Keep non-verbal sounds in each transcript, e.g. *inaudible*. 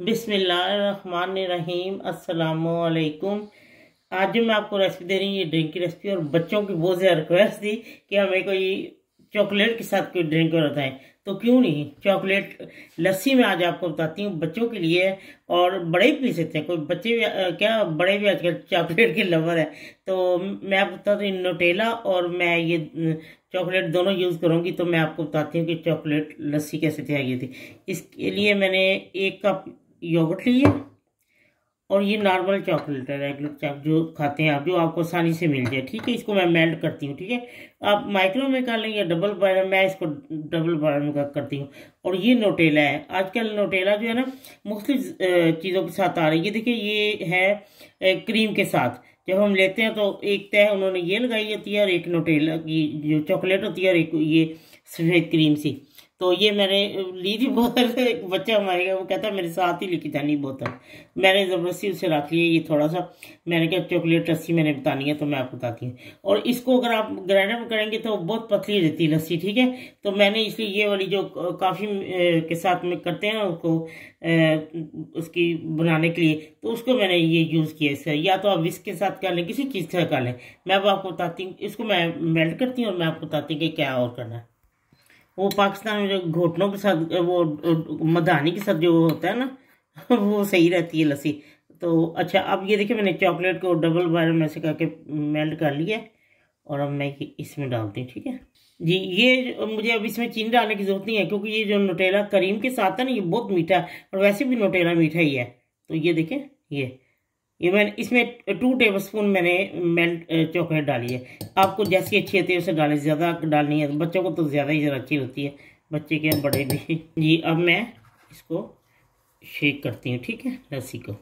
बिसमीम असलकुम आज जो मैं आपको रेसिपी दे रही हूँ, ये ड्रिंक की रेसिपी और बच्चों की बहुत ज़्यादा रिक्वेस्ट थी कि हमें कोई चॉकलेट के साथ कोई ड्रिंक बताएँ। तो क्यों नहीं? चॉकलेट लस्सी में आज आपको बताती हूँ, बच्चों के लिए, और बड़े पी सकते हैं कोई बच्चे भी क्या बड़े भी आजकल चॉकलेट के लवर है। तो मैं आपको बताती हूँ नोटेला और मैं ये चॉकलेट दोनों यूज़ करूँगी तो मैं आपको बताती हूँ कि चॉकलेट लस्सी कैसे तैयार की थी इसके लिए मैंने एक कप योगर्ट लिए और ये नॉर्मल चॉकलेट है रेगुलर चॉक जो खाते हैं आप, जो आपको आसानी से मिल जाए, ठीक है? इसको मैं मेल्ट करती हूँ, ठीक है? आप माइक्रो में कर लें या डबल बॉयलर मैं इसको डबल बॉयलर में करती हूँ। और ये नोटेला है। आजकल नोटेला जो है ना, मुख्तलिफ़ चीज़ों के साथ आ रही है। ये देखिए, ये है क्रीम के साथ। जब हम लेते हैं तो एक तय उन्होंने ये लगाई होती है और एक नोटेला की जो चॉकलेट होती है और एक ये सफ़ेद क्रीम सी। तो ये मैंने ली थी बोतल। *laughs* एक बच्चा हमारे वो कहता है, मेरे साथ ही लेके जानी बोतल। मैंने ज़बरदस्ती उसे रख लिया, ये थोड़ा सा मैंने कहा, चॉकलेट लस्सी मैंने बतानी है तो मैं आपको बताती हूँ। और इसको अगर आप ग्राइंडर में करेंगे तो बहुत पतली रहती है लस्सी ठीक है? तो मैंने इसलिए ये वाली जो काफ़ी के साथ में करते हैं उसको उसकी बनाने के लिए तो उसको मैंने ये यूज़ किया इसका। या तो आप विस्क के साथ कर लें, किसी चीज़ से कर लें। मैं आपको बताती हूँ, इसको मैं मेल्ट करती हूँ और मैं आपको बताती हूँ कि क्या और करना है। वो पाकिस्तान में जो घोटनों के साथ, वो मधानी के साथ जो होता है ना, *laughs* वो सही रहती है लस्सी। तो अच्छा अब ये देखिए, मैंने चॉकलेट को डबल बार में से करके मेल्ट कर लिया और अब मैं इसमें डालती हूँ, ठीक है? जी, ये मुझे अब इसमें चीनी डालने की ज़रूरत नहीं है, क्योंकि ये जो नोटेला करीम के साथ है ना, ये बहुत मीठा है, और वैसे भी नोटेला मीठा ही है। तो ये देखें ये। मैंने इसमें टू टेबल स्पून मैंने मेल्ट चॉकलेट डाली है। आपको जैसी अच्छी होती है, उसे डालें। ज़्यादा डालनी है, बच्चों को तो ज़्यादा ही ज़्यादा अच्छी होती है। बच्चे के बड़े भी। *laughs* जी, अब मैं इसको शेक करती हूँ, ठीक है? लस्सी को।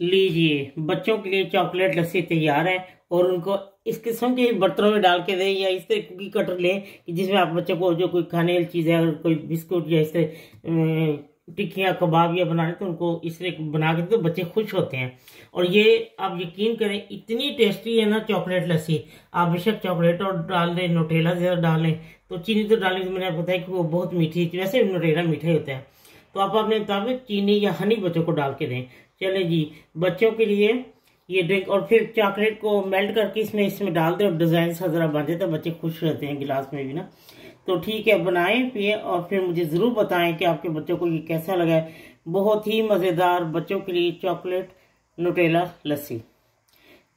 लीजिए। बच्चों के लिए चॉकलेट लस्सी तैयार है। और उनको इस किस्म के बर्तनों में डाल के दें या इस तरह कुकी कटर लें कि जिसमें आप बच्चों को जो कोई खाने वाली चीज़ है, अगर कोई बिस्कुट या इस तरह टिक्कियाँ, कबाब या बना तो उनको इस तरह बना के तो बच्चे खुश होते हैं। और ये आप यकीन करें, इतनी टेस्टी है ना चॉकलेट लस्सी। आप बेशक चॉकलेट और डाल दें, नोटेला ज़्यादा डालें तो चीनी तो डालने से मैंने बताया कि वो बहुत मीठी वैसे नोटेला मीठा ही होता है। तो आप अपने मुताबिक चीनी या हनी बच्चों को डाल के दें। चले जी, बच्चों के लिए ये ड्रिंक और फिर चॉकलेट को मेल्ट करके इसमें इसमें डाल दें और डिज़ाइन सा ज़रा बन जाए तो बच्चे खुश रहते हैं गिलास में भी ना। तो ठीक है, बनाएँ, पिए और फिर मुझे ज़रूर बताएँ कि आपके बच्चों को ये कैसा लगा है। बहुत ही मज़ेदार बच्चों के लिए चॉकलेट नुटेला लस्सी।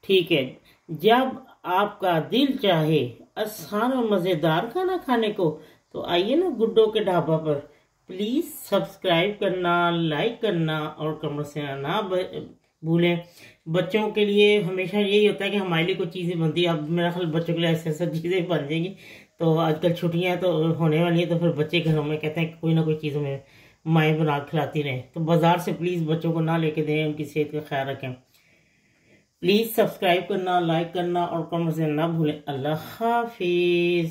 ठीक है, जब आपका दिल चाहे आसान और मज़ेदार खाना खाने को तो आइए ना गुड्डो के ढाबा पर। प्लीज़ सब्सक्राइब करना, लाइक करना और कमर से ना भूलें। बच्चों के लिए हमेशा यही होता है कि हमारे लिए कुछ चीज़ें बनती है। अब मेरा ख्याल बच्चों के लिए ऐसे ऐसा चीज़ें बन जाएँगी। तो आजकल छुट्टियाँ तो होने वाली है तो फिर बच्चे घरों में कहते हैं कोई ना कोई चीज़ हमें माएँ बना खिलाती रहें। तो बाज़ार से प्लीज़ बच्चों को ना लेके दें, उनकी सेहत का ख्याल रखें। प्लीज़ सब्सक्राइब करना लाइक करना और कमेंट से ना भूलें। अल्लाह हाफिज़।